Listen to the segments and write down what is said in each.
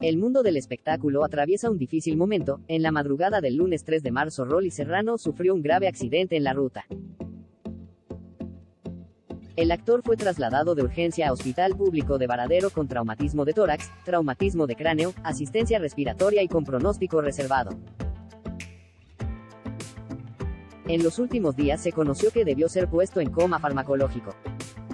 El mundo del espectáculo atraviesa un difícil momento. En la madrugada del lunes 3 de marzo, Rolly Serrano sufrió un grave accidente en la ruta. El actor fue trasladado de urgencia a Hospital Público de Varadero con traumatismo de tórax, traumatismo de cráneo, asistencia respiratoria y con pronóstico reservado. En los últimos días se conoció que debió ser puesto en coma farmacológico.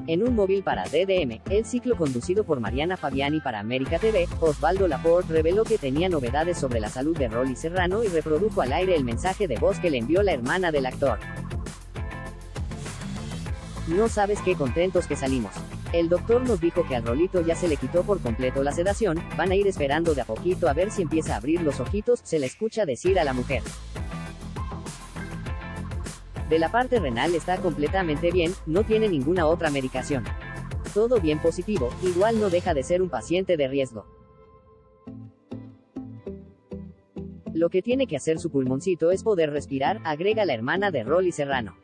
En un móvil para DDM, el ciclo conducido por Mariana Fabiani para América TV, Osvaldo Laporte reveló que tenía novedades sobre la salud de Rolly Serrano y reprodujo al aire el mensaje de voz que le envió la hermana del actor. No sabes qué contentos que salimos. El doctor nos dijo que al Rolito ya se le quitó por completo la sedación, van a ir esperando de a poquito a ver si empieza a abrir los ojitos, se le escucha decir a la mujer. De la parte renal está completamente bien, no tiene ninguna otra medicación. Todo bien positivo, igual no deja de ser un paciente de riesgo. Lo que tiene que hacer su pulmoncito es poder respirar, agrega la hermana de Rolly Serrano.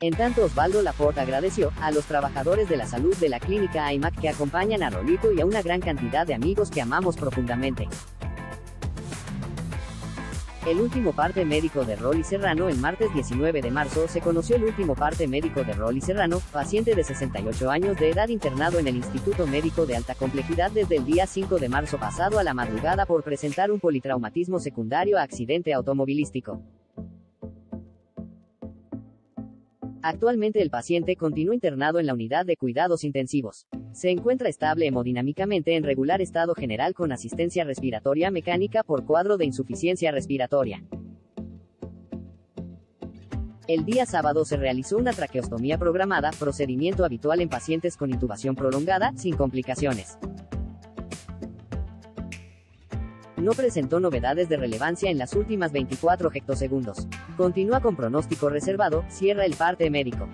En tanto Osvaldo Laporte agradeció a los trabajadores de la salud de la clínica AIMAC que acompañan a Rolito y a una gran cantidad de amigos que amamos profundamente. El último parte médico de Rolly Serrano El martes 19 de marzo se conoció el último parte médico de Rolly Serrano, paciente de 68 años de edad internado en el Instituto Médico de Alta Complejidad desde el día 5 de marzo pasado a la madrugada por presentar un politraumatismo secundario a accidente automovilístico. Actualmente el paciente continúa internado en la unidad de cuidados intensivos. Se encuentra estable hemodinámicamente en regular estado general con asistencia respiratoria mecánica por cuadro de insuficiencia respiratoria. El día sábado se realizó una traqueostomía programada, procedimiento habitual en pacientes con intubación prolongada, sin complicaciones. No presentó novedades de relevancia en las últimas 24 hectosegundos. Continúa con pronóstico reservado, cierra el parte médico.